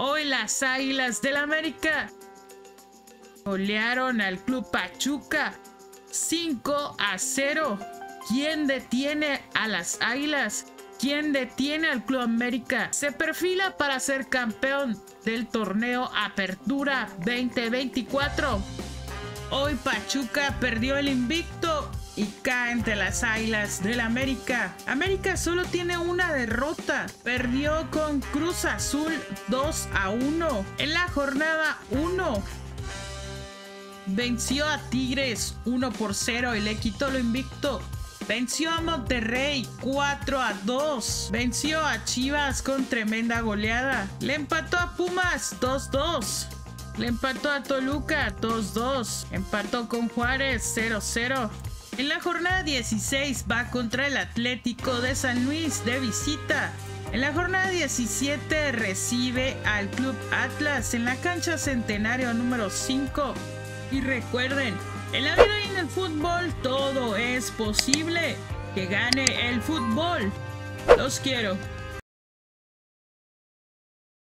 Hoy las Águilas del América golearon al Club Pachuca 5 a 0. ¿Quién detiene a las Águilas? ¿Quién detiene al Club América? Se perfila para ser campeón del torneo Apertura 2024. Hoy Pachuca perdió el invicto y cae entre las águilas del América. América solo tiene una derrota. Perdió con Cruz Azul 2 a 1 en la jornada 1. Venció a Tigres 1 por 0 y le quitó lo invicto. Venció a Monterrey 4 a 2. Venció a Chivas con tremenda goleada. Le empató a Pumas 2-2. Le empató a Toluca 2-2. Empató con Juárez 0-0. En la jornada 16 va contra el Atlético de San Luis de visita. En la jornada 17 recibe al Club Atlas en la cancha Centenario número 5. Y recuerden, en la vida y en el fútbol todo es posible. Que gane el fútbol. Los quiero.